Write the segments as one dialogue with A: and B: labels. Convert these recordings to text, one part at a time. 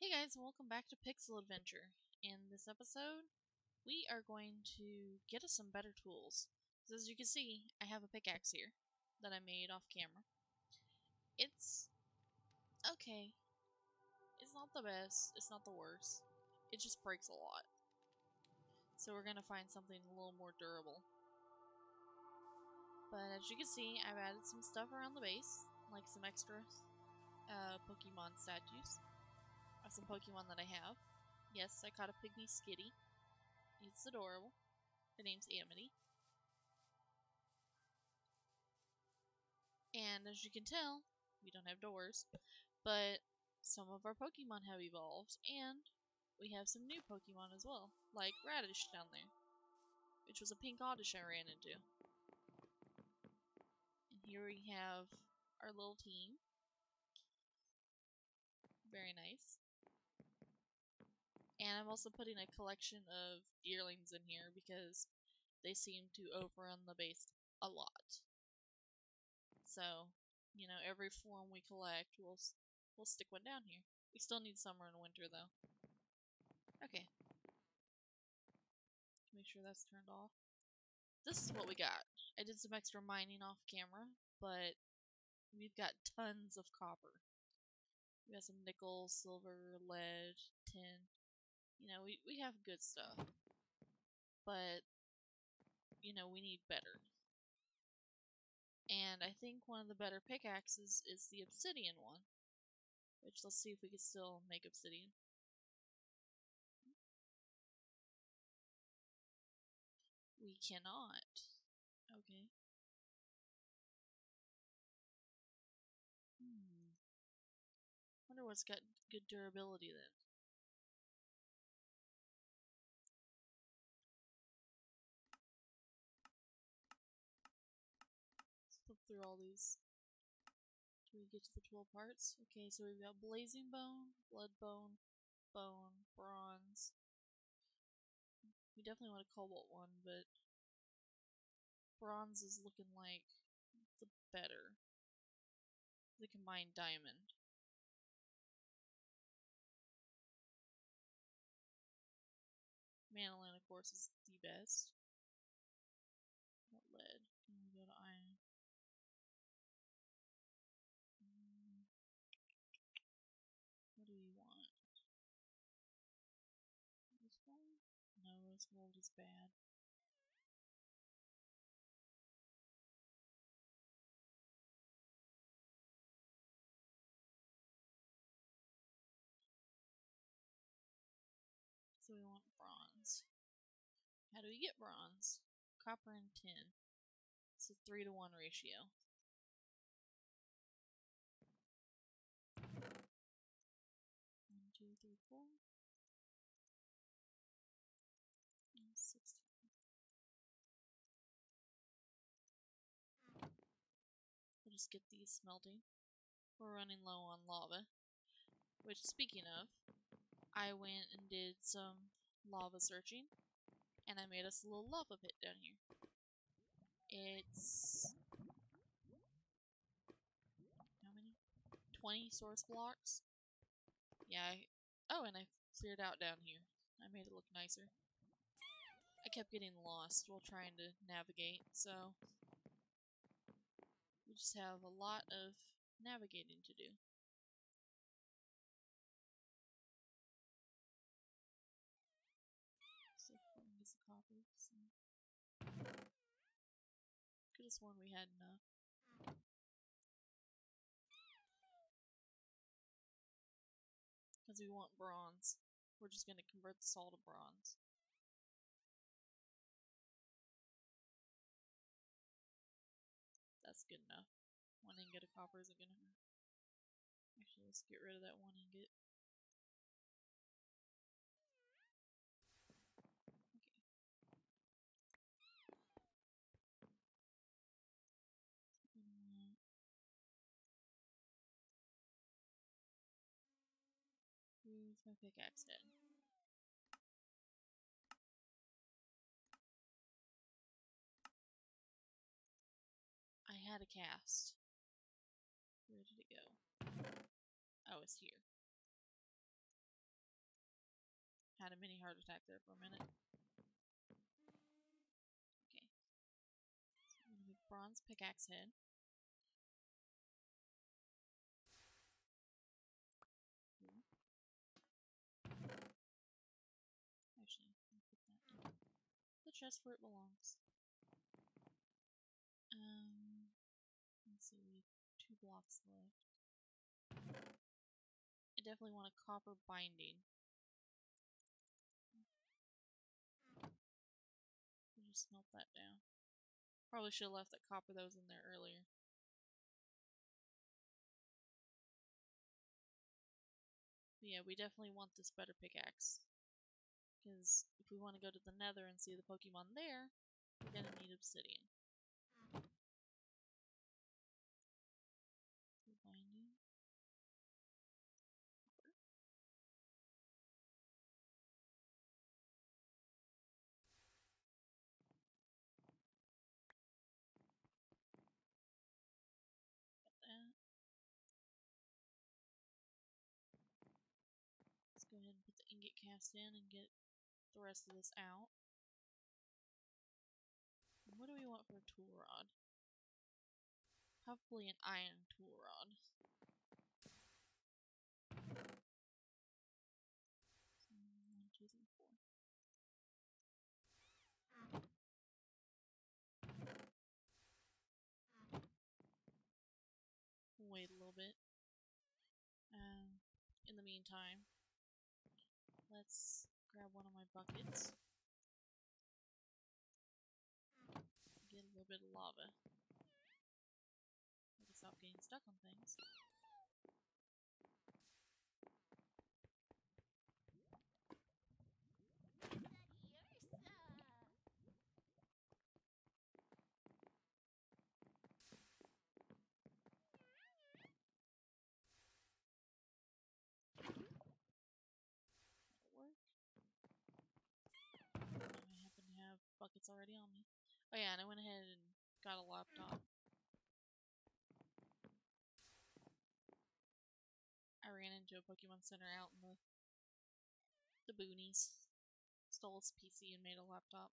A: Hey guys, welcome back to Pixel Adventure. In this episode, we are going to get us some better tools. 'Cause as you can see, I have a pickaxe here that I made off camera. It's okay. It's not the best, it's not the worst. It just breaks a lot. So we're gonna find something a little more durable. But as you can see, I've added some stuff around the base, like some extra uh, Pokemon statues of some Pokemon that I have. Yes, I caught a pygmy skitty. It's adorable. The name's Amity. And as you can tell, we don't have doors, but some of our Pokemon have evolved, and we have some new Pokemon as well, like Radish down there, which was a pink Oddish I ran into. And here we have our little team. Very nice. I'm also putting a collection of Deerlings in here because they seem to overrun the base a lot. So, you know, every form we collect, we'll we'll stick one down here. We still need summer and winter though. Okay. Make sure that's turned off. This is what we got. I did some extra mining off camera, but we've got tons of copper. We got some nickel, silver, lead, tin. You know, we, we have good stuff. But, you know, we need better. And I think one of the better pickaxes is the obsidian one. Which, let's see if we can still make obsidian. We cannot. Okay. Hmm. Wonder what's got good durability then. Through all these. Do we get to the 12 parts? Okay, so we've got blazing bone, blood bone, bone, bronze. We definitely want a cobalt one, but bronze is looking like the better. The combined diamond. Manyullyn, of course, is the best. Bad. So we want bronze. How do we get bronze? Copper and tin. It's a 3 to 1 ratio. One, two, three, four. And six. We'll just get these smelting. We're running low on lava. Which, speaking of, I went and did some lava searching, and I made us a little lava pit down here. It's how many? Twenty source blocks. Yeah. I, oh, and I cleared out down here. I made it look nicer. I kept getting lost while trying to navigate, so just have a lot of navigating to do. So the copper. So. Could have sworn we had enough. Because we want bronze. We're just going to convert the all to bronze. Copper isn't to hurt. Actually, let's get rid of that one ingot. Okay. Where's my pickaxe head? I had a cast. It's here. had a mini heart attack there for a minute. Okay. So bronze pickaxe head. Actually, the chest where it belongs. Um, let's see, we have two blocks left. I definitely want a copper binding. Just melt that down. Probably should have left that copper that was in there earlier. But yeah, we definitely want this better pickaxe. Because if we want to go to the nether and see the Pokemon there, we're going to need obsidian. In and get the rest of this out. What do we want for a tool rod? Probably an iron tool rod. Wait a little bit. Um, in the meantime, let's grab one of my buckets. Get a little bit of lava. I can stop getting stuck on things. That'll work. I happen to have buckets already on me. Oh yeah, and I went ahead and got a laptop. I ran into a Pokemon Center out in the the boonies. Stole his PC and made a laptop.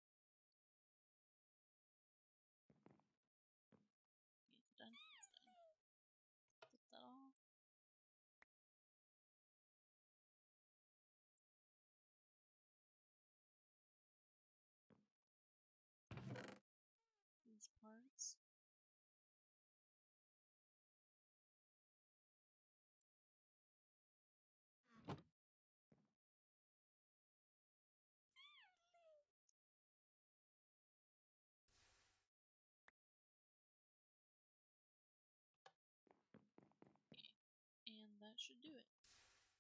A: Should do it.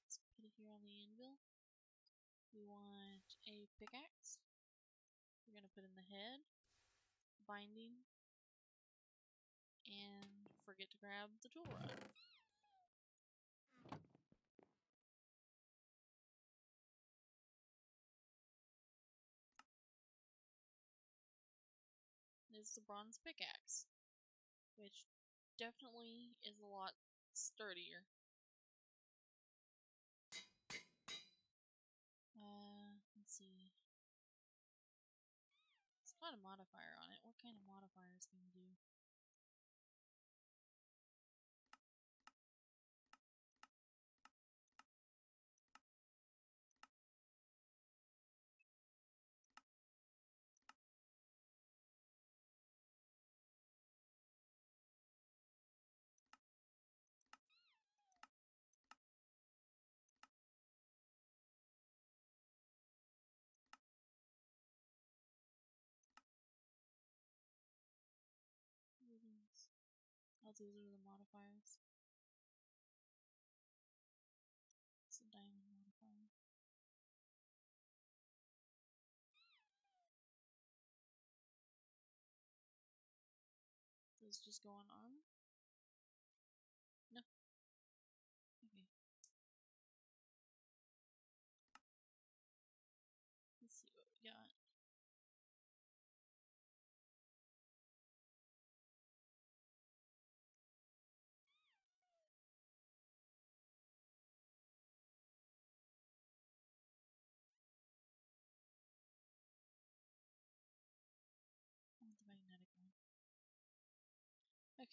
A: Let's put it here on the anvil. We want a pickaxe. We're going to put in the head, binding, and forget to grab the tool rod. This is the bronze pickaxe, which definitely is a lot sturdier. These are the modifiers. It's a diamond modifier. It just go on armor?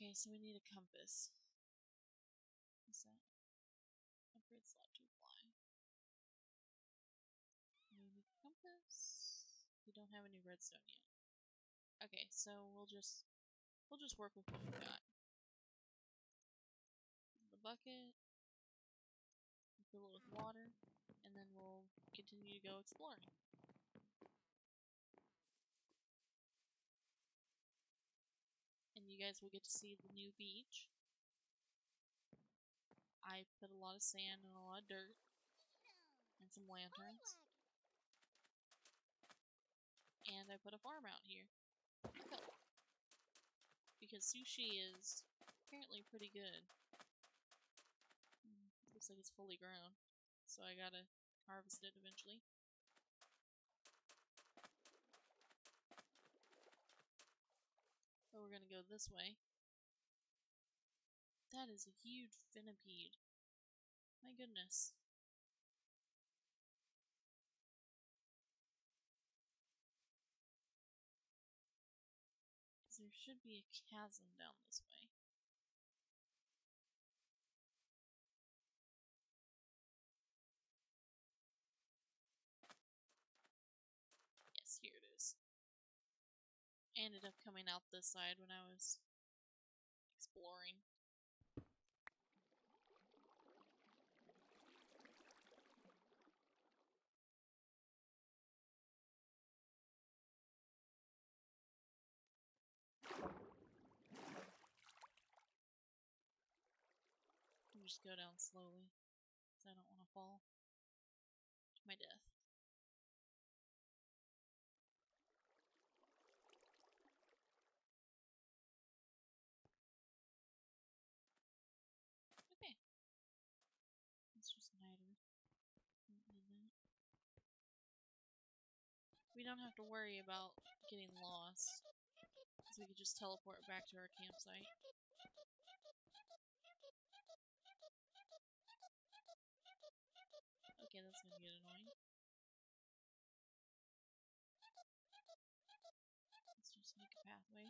A: Okay, so we need a compass. What's that? Upgrade slot to fly. We need a compass. We don't have any redstone yet. Okay, so we'll just we'll just work with what we got. The bucket. Fill it with water, and then we'll continue to go exploring. And you guys will get to see the new beach. I put a lot of sand and a lot of dirt and some lanterns. And I put a farm out here. Because sushi is apparently pretty good. Mm, Looks like it's fully grown. So I gotta harvest it eventually. But we're gonna go this way. That is a huge centipede. My goodness. There should be a chasm down this way. Yes, here it is. I ended up coming out this side when I was exploring. Just go down slowly, because I don't want to fall to my death. Okay. It's just niter. Don't need that. We don't have to worry about getting lost. Because we could just teleport back to our campsite. Okay, that's gonna get annoying. Let's just make a pathway.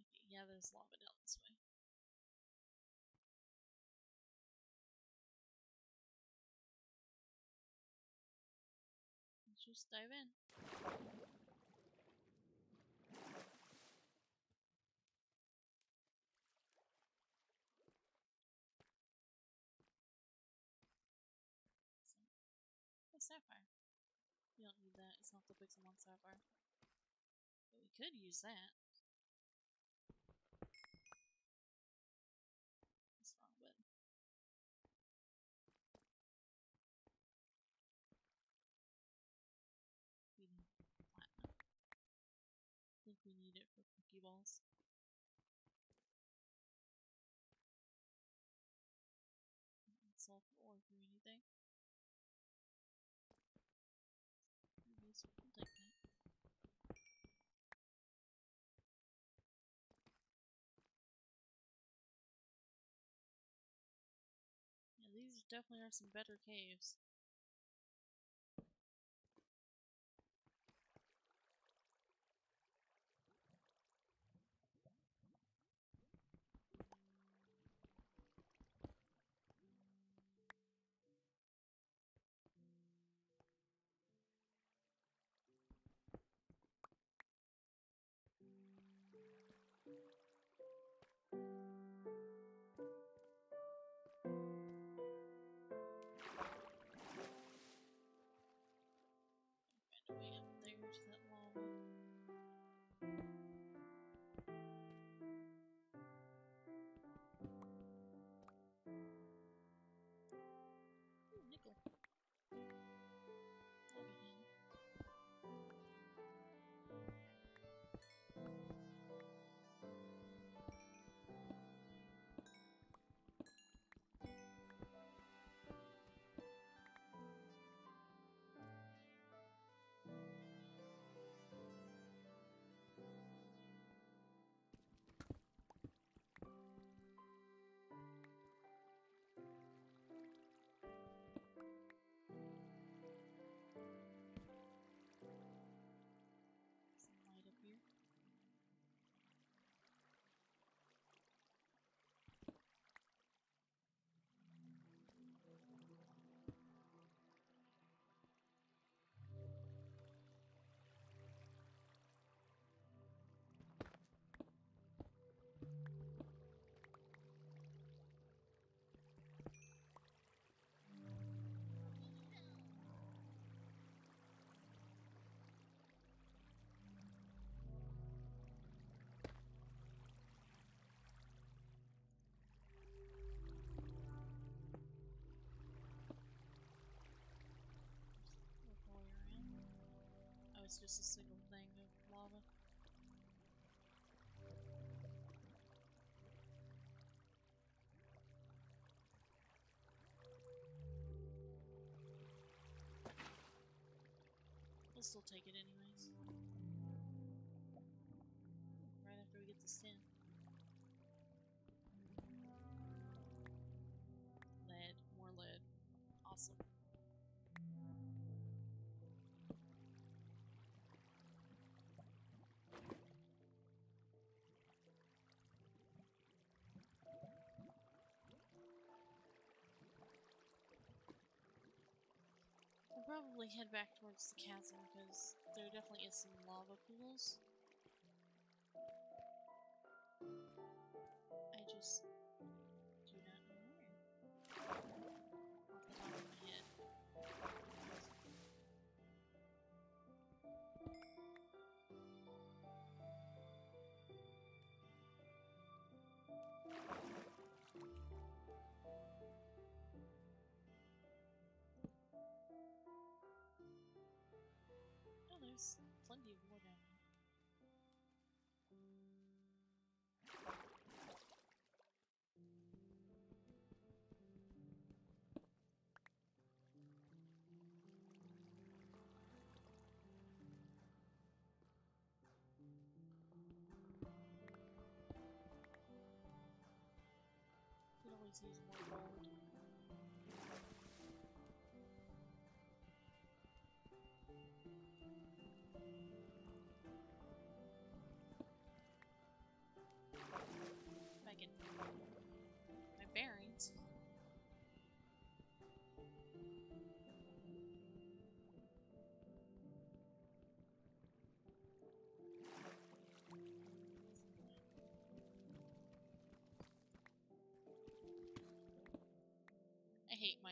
A: Okay, yeah, lava down this way. Let's just dive in. So, oh, sapphire. We don't need that. It's not the Pixelmon sapphire. But we could use that. These definitely are some better caves. That'll it's just a single thing of lava. We'll still take it anyways. Right after we get this tin. Probably head back towards the chasm because there definitely is some lava pools. I just There's plenty of wood. Could always use more.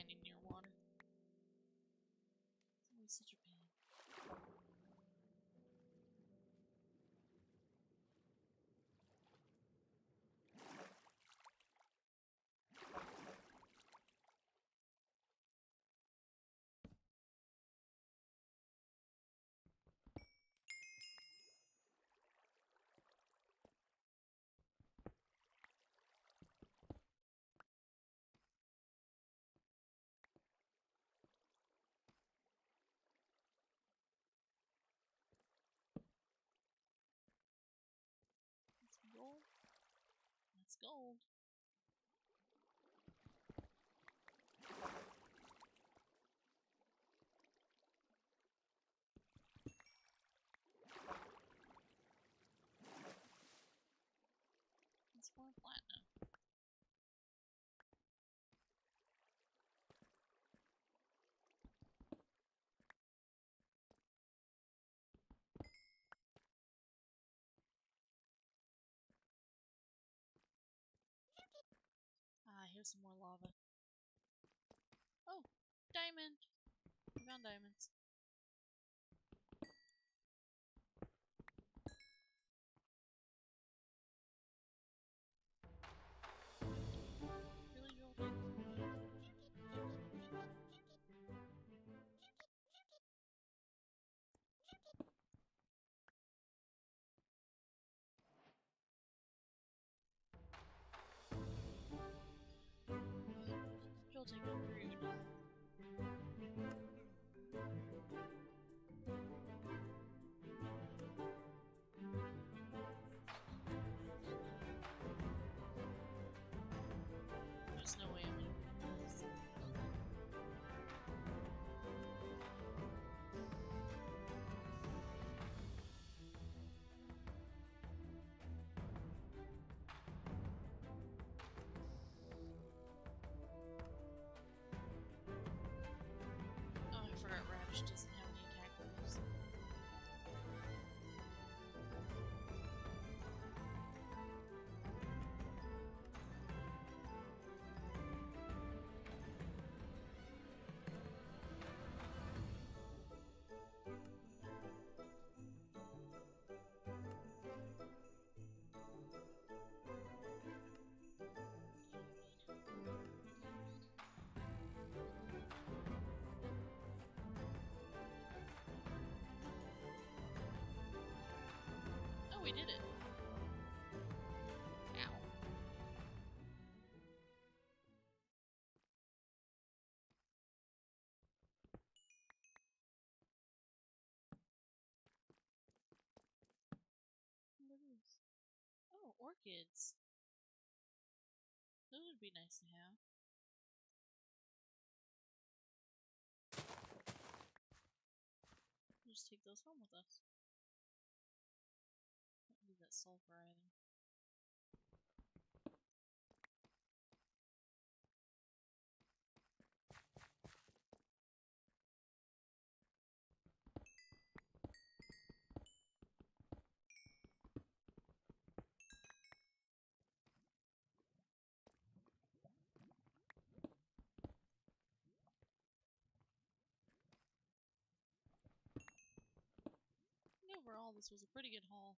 A: I hate mining water. It's always such a pain. That's gold. That's gold. It's more platinum. Ah, here's some more lava. Oh, diamond! We found diamonds. Forgot we did it. Ow. What these? Oh, orchids. Those would be nice to have. We'll just take those home with us. Either. overall this was a pretty good haul.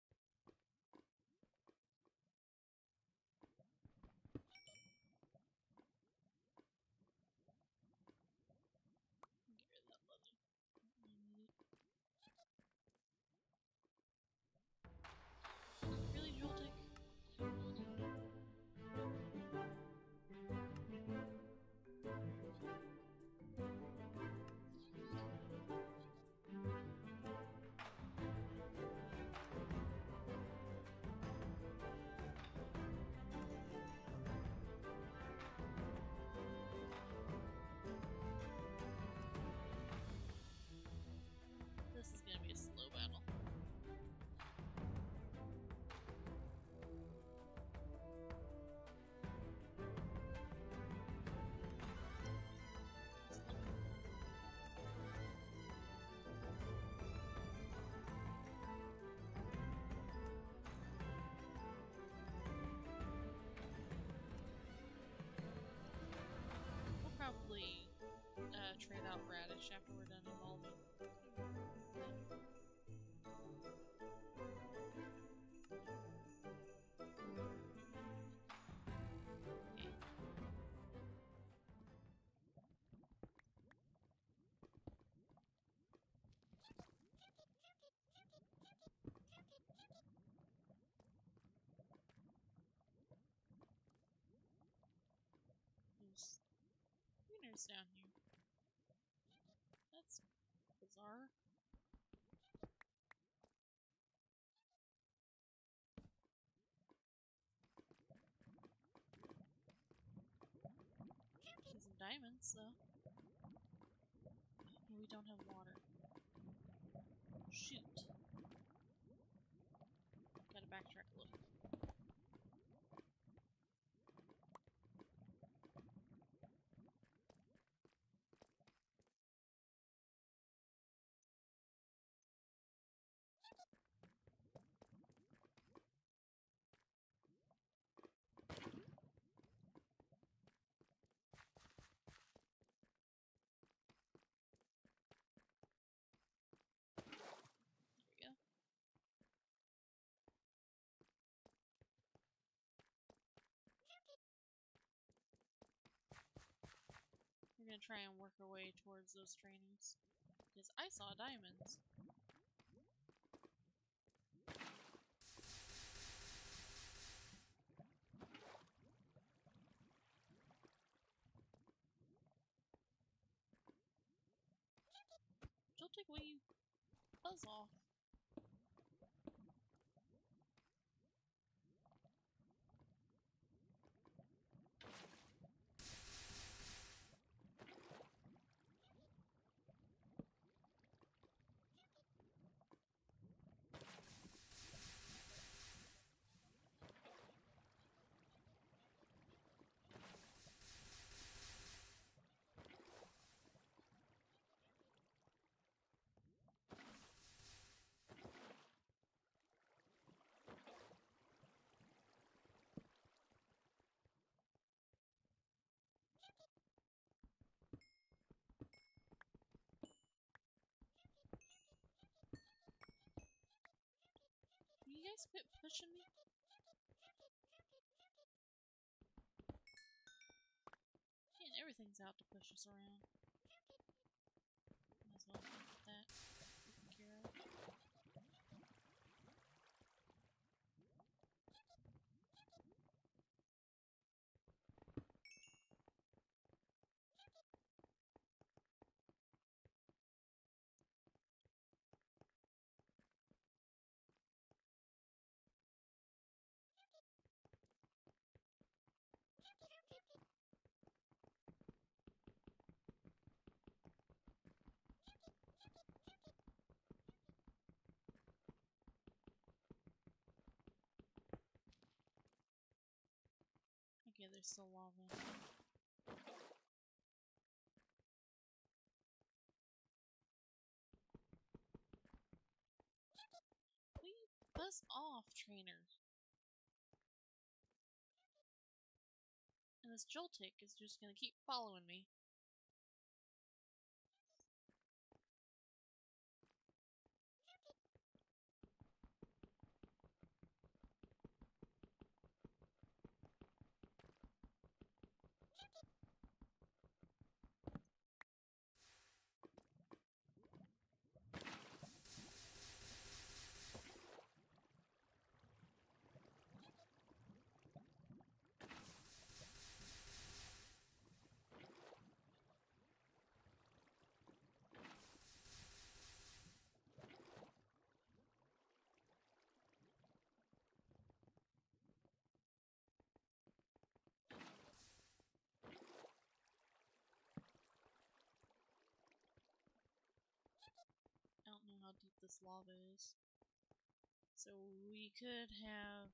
A: Wieners down here. That's bizarre. Some diamonds, though. Oh, we don't have water. Shoot. Gotta backtrack a little. Gonna try and work our way towards those trainers. Because I saw diamonds. Joltik, will you buzz off? Guys quit pushing me? Everything's out to push us around. Might as well that there's still lava. Please buzz off, trainer. And this Joltik is just gonna keep following me. I don't know how deep this lava is. So we could have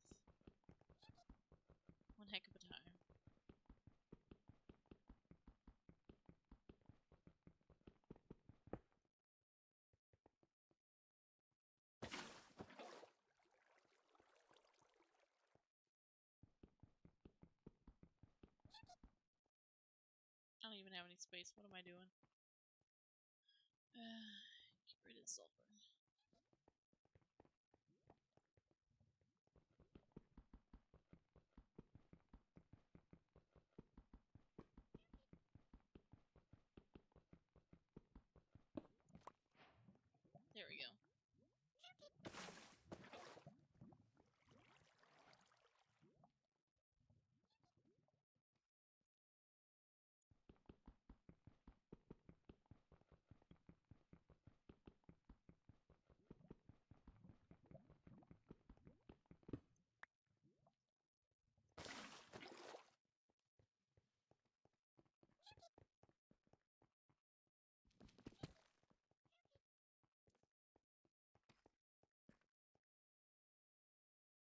A: one heck of a time. I don't even have any space. What am I doing? Uh, get rid of sulfur. There we go.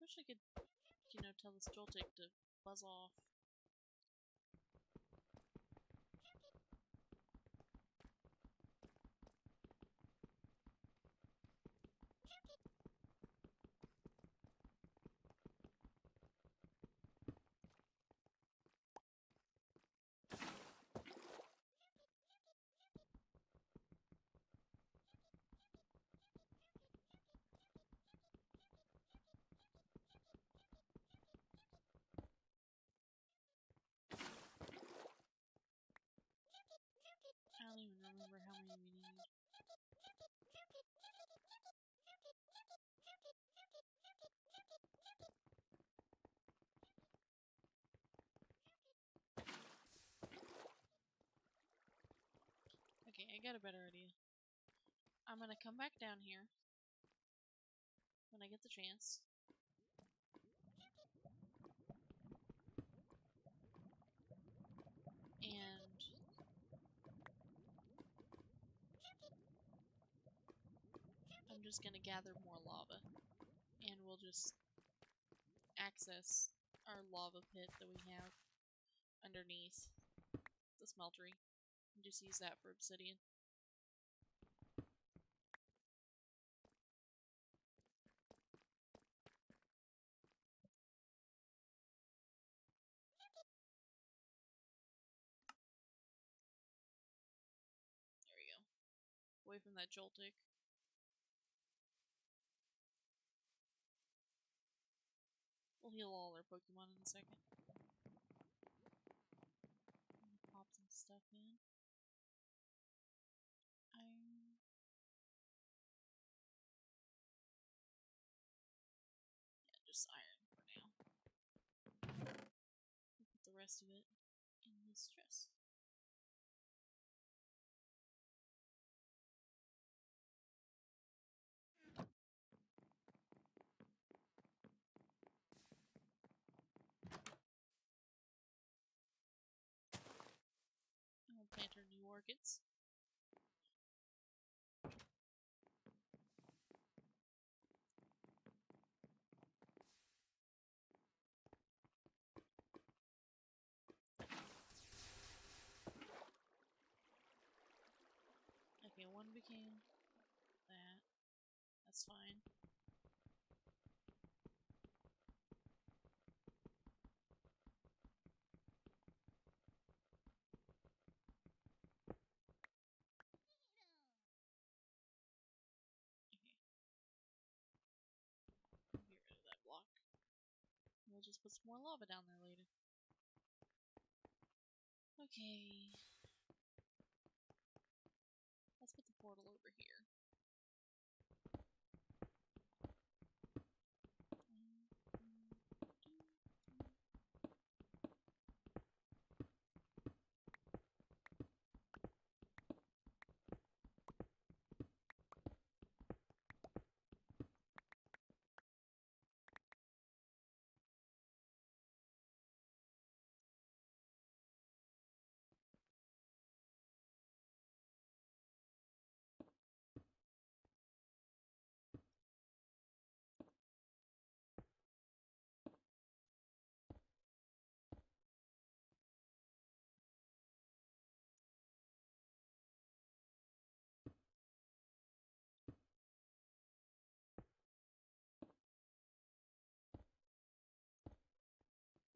A: I wish I could, you know, tell this Joltik to buzz off. I don't even remember how many we need. Okay, I got a better idea. I'm gonna come back down here when I get the chance. And I'm just gonna gather more lava. And we'll just access our lava pit that we have underneath the smeltery. And just use that for obsidian. That Joltik. We'll heal all our Pokemon in a second. Pop some stuff in. Iron. Yeah, just iron for now. We'll put the rest of it in this chest. Plant our new orchids. Okay, one became that. That's fine. Okay. Get rid of that block. We'll just put some more lava down there later. Okay. Let's put the portal over here.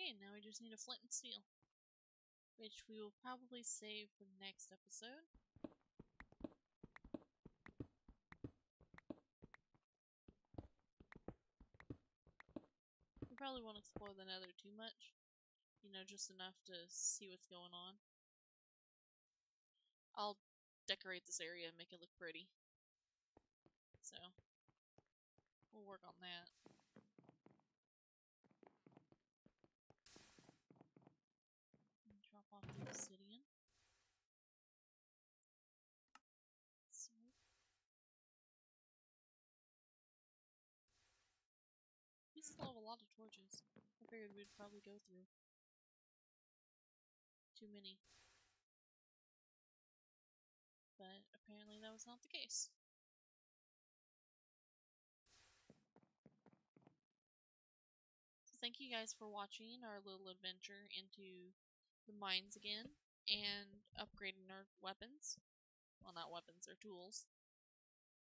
A: Okay, now we just need a flint and steel. Which we will probably save for the next episode. We probably won't explore the nether too much. You know, just enough to see what's going on. I'll decorate this area and make it look pretty. So, we'll work on that. And drop off the obsidian. Smoke. We still have a lot of torches. I figured we'd probably go through. Too many. But apparently that was not the case. So thank you guys for watching our little adventure into the mines again and upgrading our weapons. Well, not weapons, or tools.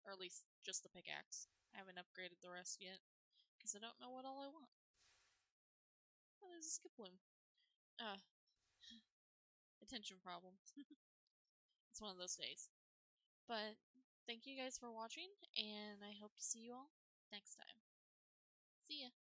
A: Or at least just the pickaxe. I haven't upgraded the rest yet because I don't know what all I want. Oh, there's a Skiploom. Uh, attention problem. it's one of those days. But thank you guys for watching, and I hope to see you all next time. See ya.